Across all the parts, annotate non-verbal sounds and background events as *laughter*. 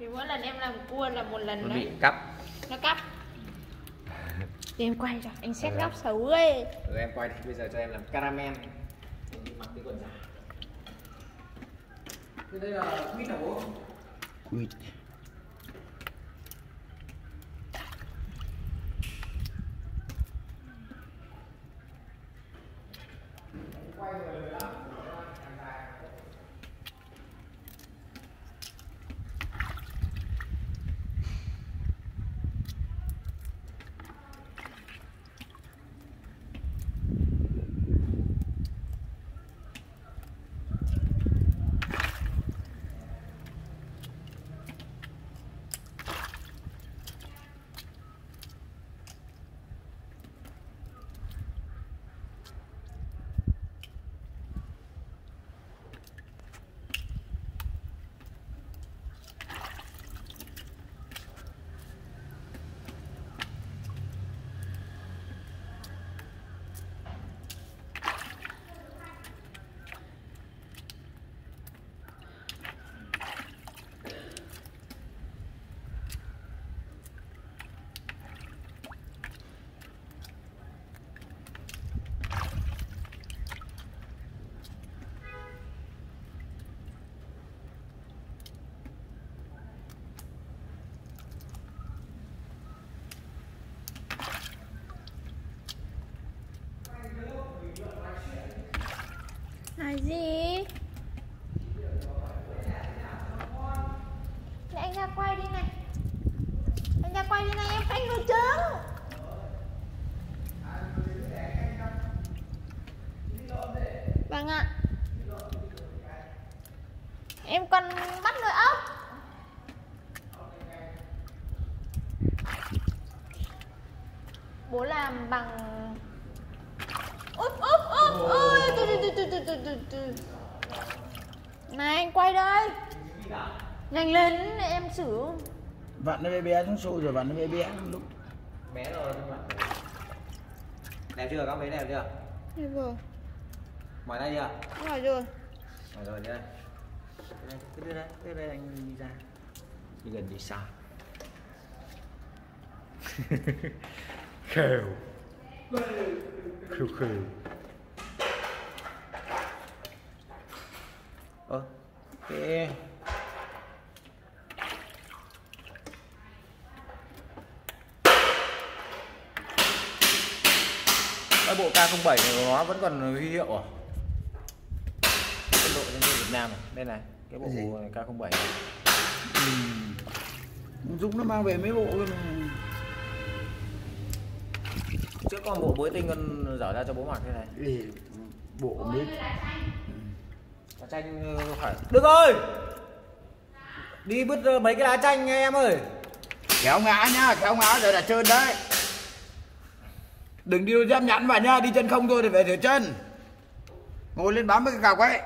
Vì mỗi lần em làm cua là một lần nó bị cắp Nó cắp *laughs* Để em quay cho, anh xét Ừ. góc xấu ấy rồi em quay đi bây giờ cho em làm caramel em mặc cái quần dài Thế đây là quýt hả bố? Quýt. Là gì? Để anh ra quay đi này. Anh ra quay đi này, em anh nồi trứng Vâng ạ. Em còn bắt nồi ốc. Bố làm bằng úp úp úp, ôi này anh quay đây. Nhanh lên em xử. Vặn nó bé bé xuống sôi rồi vặn nó bé bé lúc. Bé rồi Đẹp chưa các bé đẹp chưa? Đẹp rồi. Mỏi tay chưa? Mỏi rồi. Mỏi rồi chưa? Cứ đưa đây, đưa đây anh đi ra. Đi gần đi xa. *laughs* Khều. Khều khều. Thế cái bộ K07 này của nó vẫn còn huy hiệu à? Quân đội nhân dân Việt Nam này, đây này, cái bộ gì? này K07 này. Dũng nó mang về mấy bộ mà Trước con bộ bối tinh con dở ra cho bố mặc thế này. Bộ mấy Lá chanh ờ, phải. Được rồi. Đi bứt ờ, mấy cái lá chanh nha em ơi. kéo ngã nhá kéo ngã rồi là trơn đấy đừng đi đôi dép nhẵn vào nhá đi chân không thôi để về rửa chân ngồi lên bám với cái cọc ấy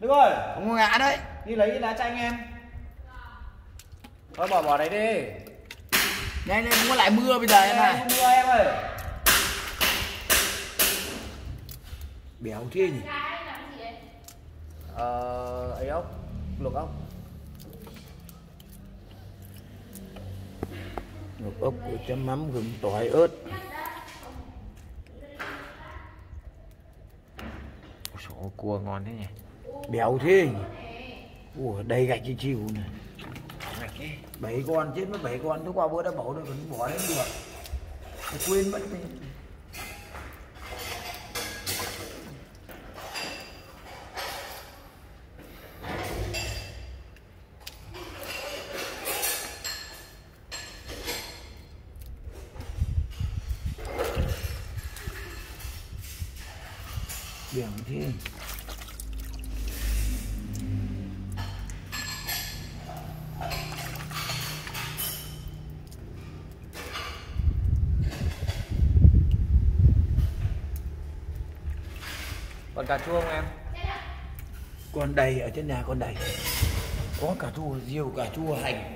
Được rồi. không có ngã đấy Đi lấy lá chanh em. Thôi bỏ bỏ đấy đi. nhanh lên không có lại mưa bây giờ em này đưa em ơi. béo thế nhỉ Ờ ấy ốc, luộc ốc. Luộc ốc với chấm mắm gừng tỏi ớt. Ôi ôi, cua ngon thế nhỉ. béo thế. Nhỉ ủa đầy gạch chi chiều này bảy con chết mất bảy con. Tối qua bữa đã bỏ rồi vẫn bỏ đến được quên mất tên Biển thế. Còn cà chua không em? con đầy ở trên nhà con đầy. Có cả chua riêu cả chua hành